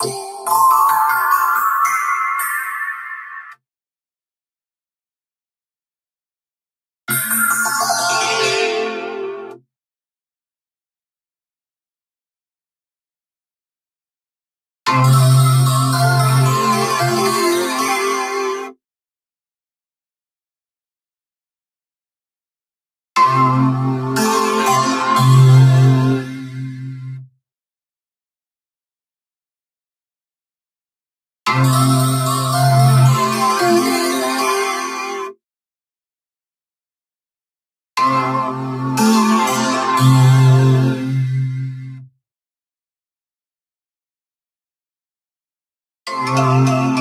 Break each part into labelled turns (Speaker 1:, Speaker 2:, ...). Speaker 1: Go. Música hum.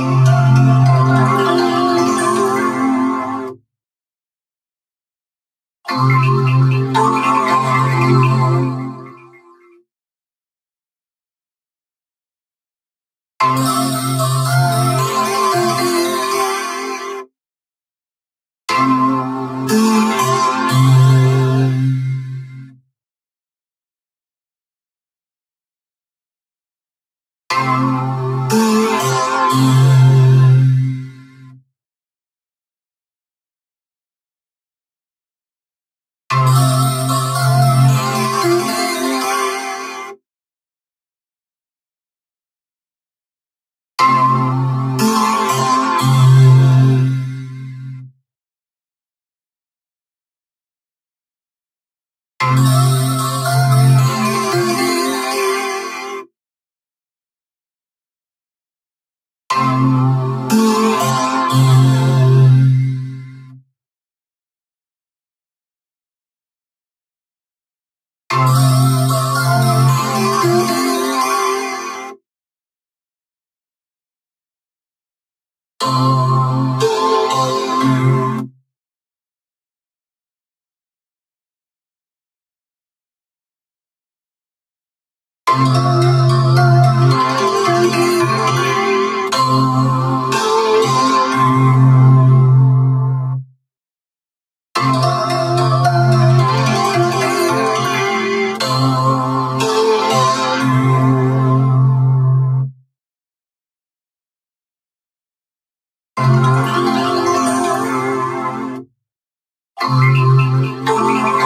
Speaker 1: Oh,